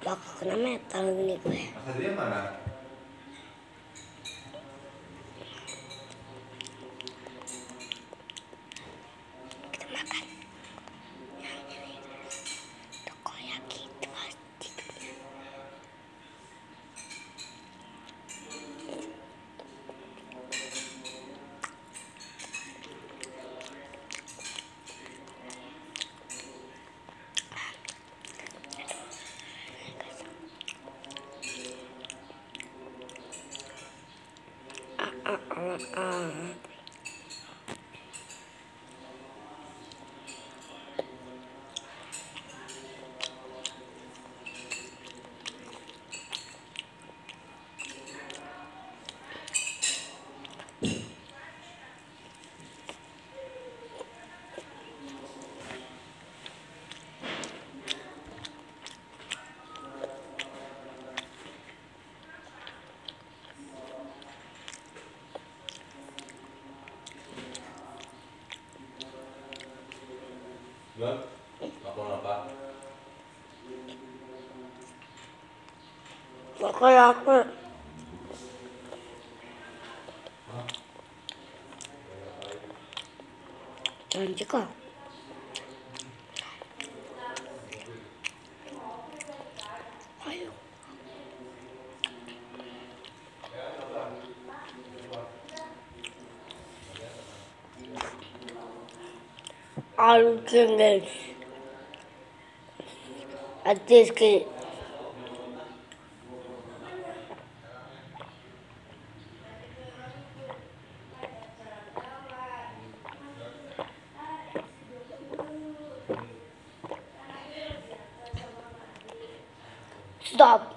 Bakal kena metal gini gue. Mas Adrian mana? 嗯嗯。Juan, apa-apa? Pokoknya aku. Jangan cekak. Algo guys. Antes que Stop.